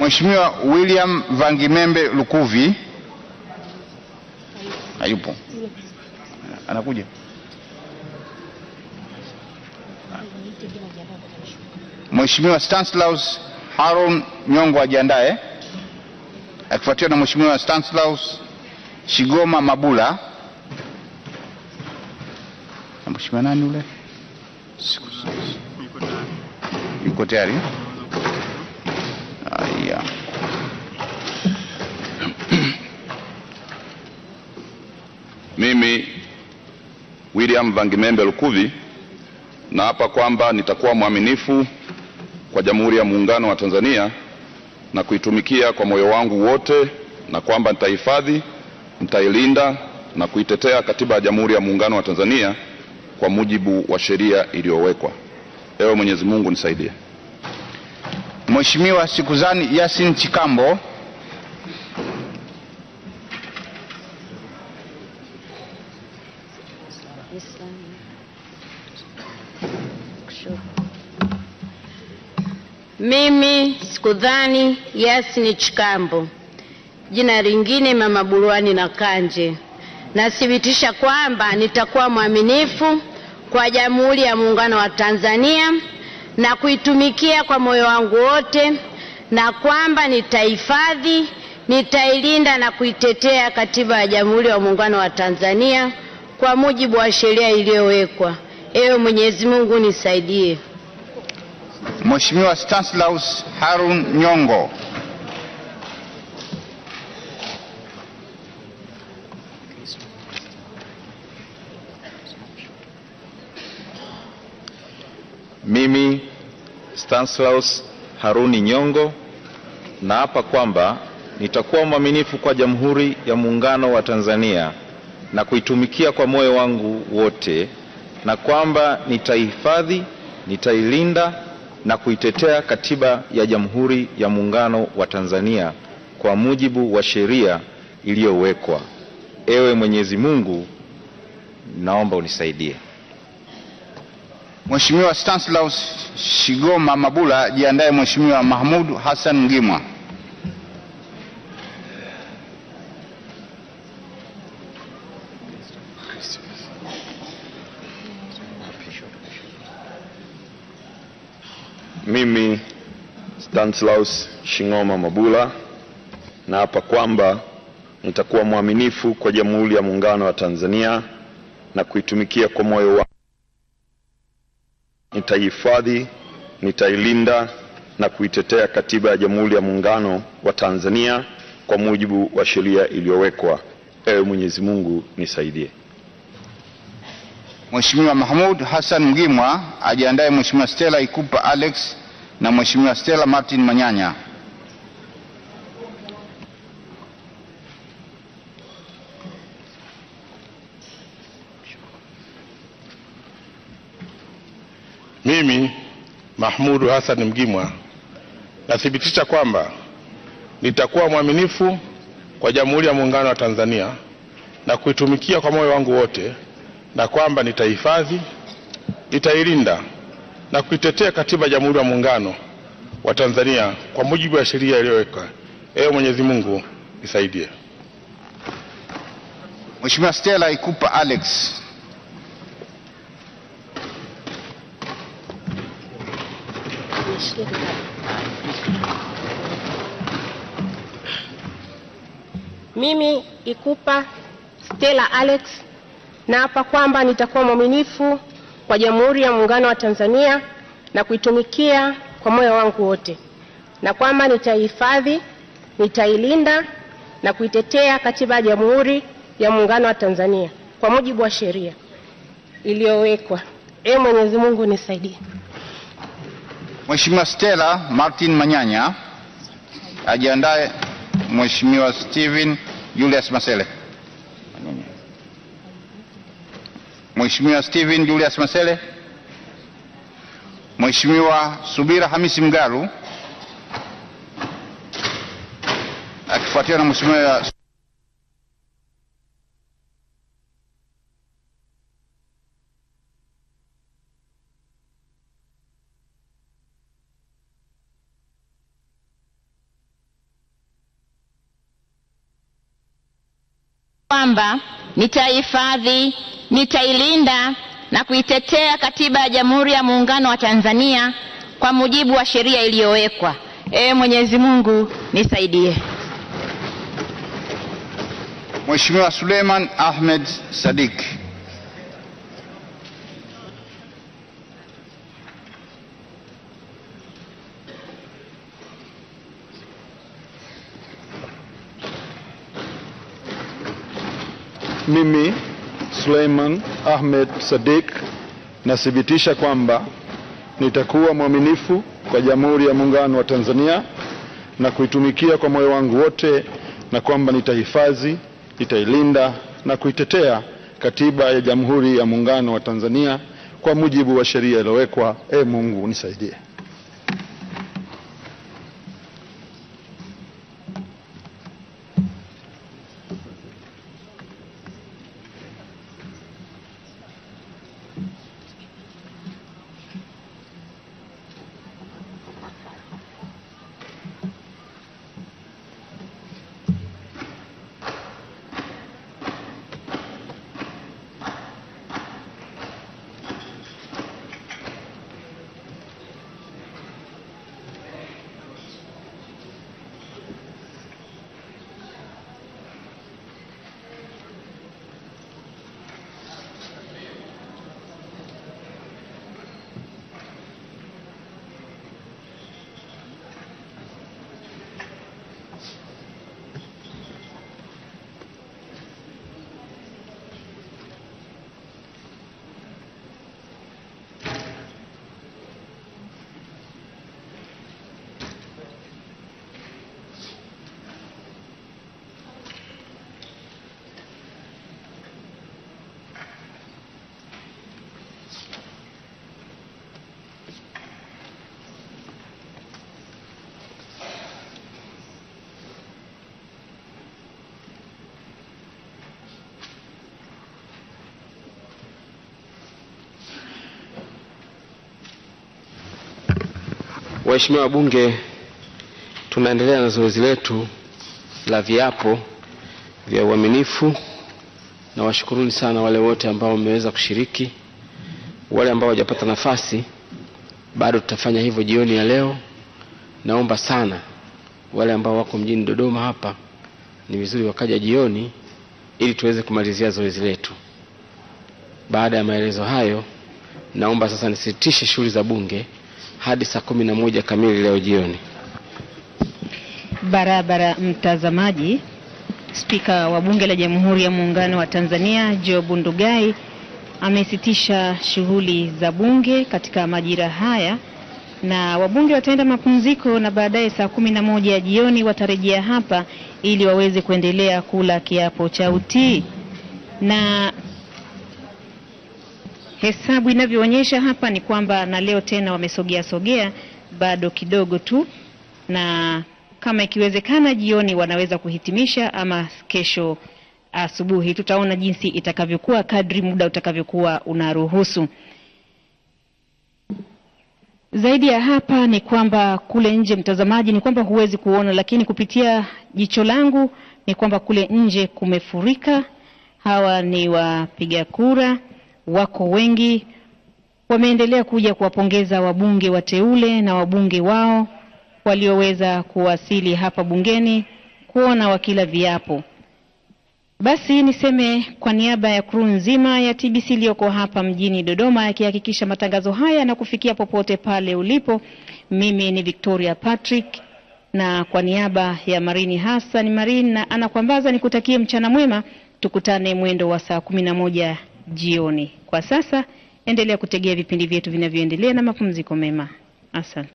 Mheshimiwa William Vangimembe Lukuvi hayupo, anakuja. Mheshimiwa Stanislaus Haron Nyongo ajiandae, akifuatiwa na Mheshimiwa Stanislaus Shigoma Mabula na Mheshimiwa nani ule yuko tayari? Haya. Mimi William Vangimembe Lukuvi naapa kwamba nitakuwa mwaminifu kwa Jamhuri ya Muungano wa Tanzania na kuitumikia kwa moyo wangu wote, na kwamba nitahifadhi, nitailinda na kuitetea Katiba ya Jamhuri ya Muungano wa Tanzania kwa mujibu wa sheria iliyowekwa. Ewe Mwenyezi Mungu nisaidie. Mheshimiwa Sikuzani Yasin Chikambo. Mimi sikudhani Yasini Chikambo, jina lingine Mama Burwani na Kanje, nathibitisha kwamba nitakuwa mwaminifu kwa Jamhuri ya Muungano wa Tanzania na kuitumikia kwa moyo wangu wote, na kwamba nitahifadhi, nitailinda na kuitetea Katiba ya Jamhuri ya Muungano wa Tanzania kwa mujibu wa sheria iliyowekwa. Ewe Mwenyezi Mungu nisaidie. Mheshimiwa Stanislaus Harun Nyongo Mimi Stanislaus Haruni Nyongo naapa kwamba nitakuwa mwaminifu kwa Jamhuri ya Muungano wa Tanzania na kuitumikia kwa moyo wangu wote, na kwamba nitaihifadhi, nitailinda na kuitetea Katiba ya Jamhuri ya Muungano wa Tanzania kwa mujibu wa sheria iliyowekwa. Ewe Mwenyezi Mungu, naomba unisaidie. Mheshimiwa Stanislaus Shigoma Mabula jiandae. Mheshimiwa Mahmud Hassan Ngimwa. Mimi Stanislaus Shingoma Mabula naapa kwamba nitakuwa mwaminifu kwa Jamhuri ya Muungano wa Tanzania na kuitumikia kwa moyo wangu. Nitaihifadhi, nitailinda na kuitetea Katiba ya Jamhuri ya Muungano wa Tanzania kwa mujibu wa sheria iliyowekwa. Ewe Mwenyezi Mungu nisaidie. Mheshimiwa Mahmud Hassan Mgimwa ajiandaye Mheshimiwa Stella Ikupa Alex na Mheshimiwa Stella Martin Manyanya. Mimi Mahmudu Hassan Mgimwa nathibitisha kwamba nitakuwa mwaminifu kwa Jamhuri ya Muungano wa Tanzania na kuitumikia kwa moyo wangu wote, na kwamba nitahifadhi, nitailinda na kuitetea Katiba ya Jamhuri ya Muungano wa Tanzania kwa mujibu wa sheria iliyowekwa. Ewe Mwenyezi Mungu nisaidie. Mheshimiwa Stella Ikupa Alex. Mimi Ikupa Stella Alex naapa kwamba nitakuwa mwaminifu kwa Jamhuri ya Muungano wa Tanzania na kuitumikia kwa moyo wangu wote, na kwamba nitaihifadhi, nitailinda na kuitetea Katiba ya Jamhuri ya Muungano wa Tanzania kwa mujibu wa sheria iliyowekwa. Ee Mwenyezi Mungu nisaidie. Mheshimiwa Stella Martin Manyanya ajiandae. Mheshimiwa Steven Julius Masele. Mheshimiwa Steven Julius Masele. Mheshimiwa Subira Hamisi Mgalu akifuatiwa na Mheshimiwa kwamba nitahifadhi, nitailinda na kuitetea Katiba ya Jamhuri ya Muungano wa Tanzania kwa mujibu wa sheria iliyowekwa. Ee Mwenyezi Mungu nisaidie. Mheshimiwa Suleiman Ahmed Sadik. Mimi Suleiman Ahmed Sadik nathibitisha kwamba nitakuwa mwaminifu kwa Jamhuri ya Muungano wa Tanzania na kuitumikia kwa moyo wangu wote, na kwamba nitahifadhi, nitailinda na kuitetea Katiba ya Jamhuri ya Muungano wa Tanzania kwa mujibu wa sheria iliyowekwa. E Mungu nisaidie. Waheshimiwa wabunge, tunaendelea na zoezi letu la viapo vya uaminifu. Na washukuruni sana wale wote ambao wameweza kushiriki. Wale ambao hawajapata nafasi, bado tutafanya hivyo jioni ya leo. Naomba sana wale ambao wako mjini Dodoma hapa, ni vizuri wakaja jioni ili tuweze kumalizia zoezi letu. Baada ya maelezo hayo, naomba sasa nisitishe shughuli za bunge hadi saa kumi na moja kamili leo jioni. Barabara mtazamaji, Spika wa Bunge la Jamhuri ya Muungano wa Tanzania Job Ndugai amesitisha shughuli za bunge katika majira haya, na wabunge wataenda mapumziko na baadaye saa kumi na moja ya jioni watarejea hapa ili waweze kuendelea kula kiapo cha utii na hesabu inavyoonyesha hapa ni kwamba na leo tena wamesogea sogea bado kidogo tu, na kama ikiwezekana jioni wanaweza kuhitimisha ama kesho asubuhi. Tutaona jinsi itakavyokuwa kadri muda utakavyokuwa unaruhusu. Zaidi ya hapa ni kwamba kule nje, mtazamaji, ni kwamba huwezi kuona, lakini kupitia jicho langu ni kwamba kule nje kumefurika. Hawa ni wapiga kura wako wengi, wameendelea kuja kuwapongeza wabunge wateule na wabunge wao walioweza kuwasili hapa bungeni kuona wakila viapo. Basi niseme kwa niaba ya kru nzima ya TBC iliyoko hapa mjini Dodoma, yakihakikisha matangazo haya na kufikia popote pale ulipo, mimi ni Victoria Patrick, na kwa niaba ya Marini Hassan Marini na anakwambaza nikutakie mchana mwema, tukutane mwendo wa saa kumi na moja jioni. Kwa sasa endelea kutegea vipindi vyetu vinavyoendelea na mapumziko mema. Asante.